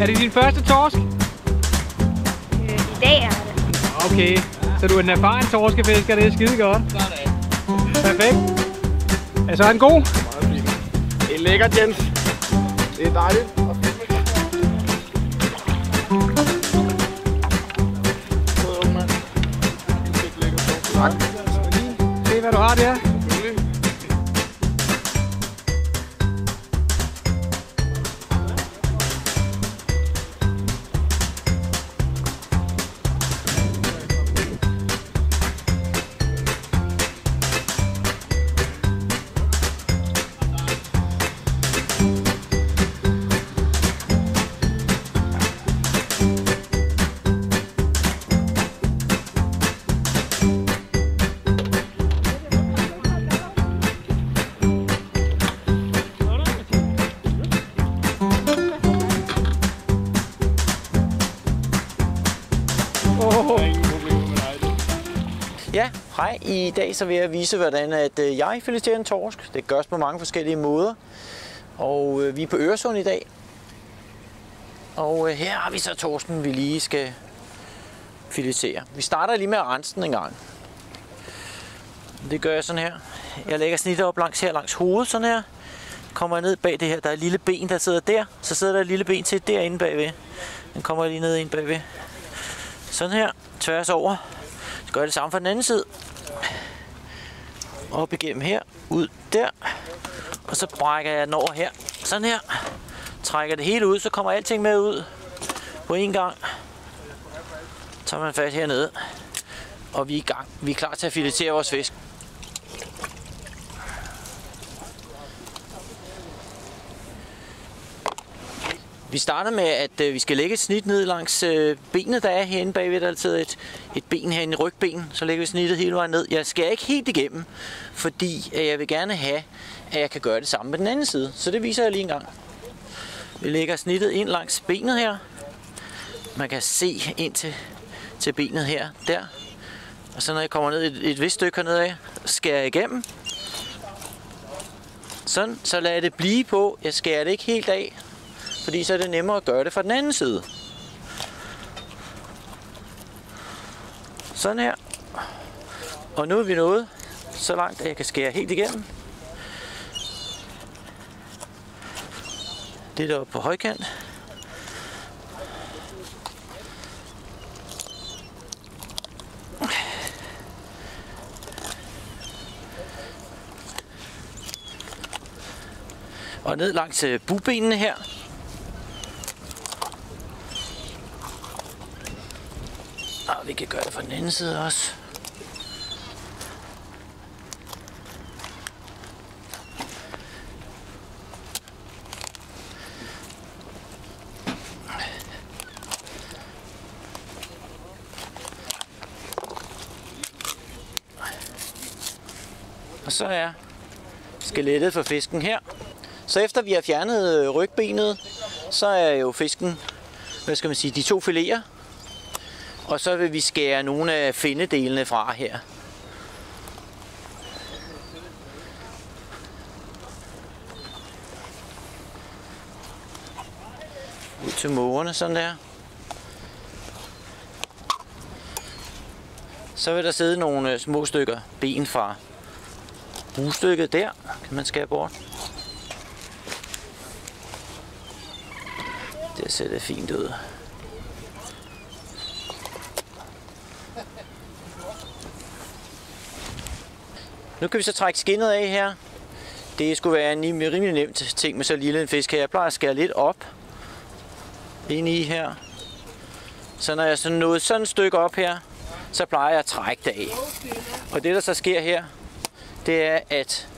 Er det din første torsk? Øh, I dag er det. Okay, så du er en erfaren torskefisker, det er skide godt. Perfekt. Er så er den god? Det er lækkert, Jens. Det er dejligt. Tak. Se hvad du har der. Hej. I dag så vil jeg vise, hvordan at øh, jeg fileterer en torsk. Det gørs på mange forskellige måder. Og øh, vi er på Øresund i dag. Og øh, her har vi så torsken, vi lige skal filetere. Vi starter lige med at rense den en gang. Det gør jeg sådan her. Jeg lægger snittet op langs her, langs hovedet, sådan her. Kommer jeg ned bag det her. Der er et lille ben, der sidder der. Så sidder der et lille ben til derinde bagved. Den kommer jeg lige ned ind bagved. Sådan her. Tværs over. Så gør jeg det samme fra den anden side. Op igennem her. Ud der. Og så brækker jeg den over her. Sådan her. Trækker det hele ud, så kommer alting med ud. På en gang. Så tager man fat hernede. Og vi er i gang. Vi er klar til at filetere vores fisk. Vi starter med, at øh, vi skal lægge et snit ned langs øh, benet, der er herinde bagved. Der er altid et, et ben herinde i rygben. Så lægger vi snittet hele vejen ned. Jeg skærer ikke helt igennem, fordi øh, jeg vil gerne have, at jeg kan gøre det samme med den anden side. Så det viser jeg lige en gang. Vi lægger snittet ind langs benet her. Man kan se ind til, til benet her, der. Og så når jeg kommer ned et, et vist stykke hernede af, skærer jeg igennem. Sådan, så lader jeg det blive på. Jeg skærer det ikke helt af, fordi så er det nemmere at gøre det fra den anden side. Sådan her. Og nu er vi nået så langt, at jeg kan skære helt igennem. Det der på højkant. Og ned langs øh, bubenene her. Og vi kan gøre det fra den anden side også. Og så er skelettet for fisken her. Så efter vi har fjernet rygbenet, så er jo fisken, hvad skal man sige, de to fileter. Og så vil vi skære nogle af findedelene fra her. Ud til mågerne, sådan der. Så vil der sidde nogle øh, små stykker ben fra bugstykket der, kan man skære bort. Det ser det fint ud. Nu kan vi så trække skinnet af her. Det skulle være en rimelig nemt ting med så lille en fisk her. Jeg plejer at skære lidt op ind i her. Så når jeg så nået sådan et stykke op her, så plejer jeg at trække det af. Og det der så sker her, det er at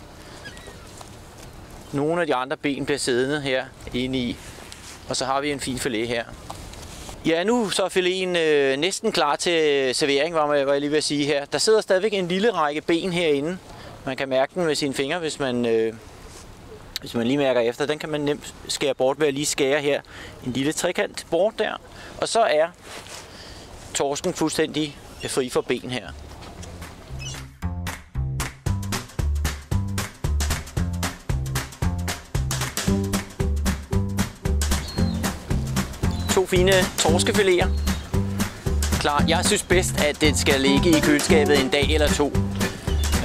nogle af de andre ben bliver siddende her inde i. Og så har vi en fin filet her. Ja, nu så er fileten øh, næsten klar til servering, var var jeg lige ved at sige her. Der sidder stadigvæk en lille række ben herinde. Man kan mærke den med sine fingre, hvis man, øh, hvis man lige mærker efter. Den kan man nemt skære bort ved at lige skære her en lille trekant bort der. Og så er torsken fuldstændig fri for ben her. Fine torskefiléer. Klar, jeg synes bedst, at det skal ligge i køleskabet en dag eller to.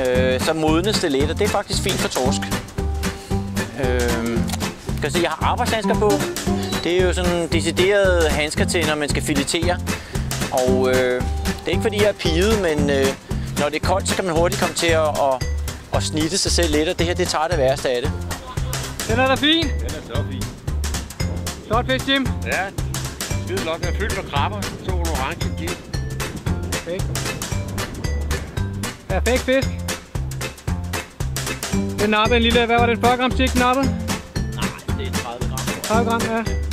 Øh, så modnes det lidt, og det er faktisk fint for torsk. Øh, kan se, jeg har arbejdshandsker på. Det er jo sådan deciderede handsker til, når man skal filetere. Og øh, det er ikke fordi, jeg er piget, men øh, når det er koldt, så kan man hurtigt komme til at, at, at snitte sig selv lidt, og det her, det tager det værste af det. Den er da fin. Den er så fin. Flot fisk, Jim. Ja, flot. Den er fyldt med krabber. To orange gift. Perfekt. Perfekt fisk. Den nappede en lille, hvad var det, 40 gram stik nappede? Nej, det er 30 gram. 30 gram, ja.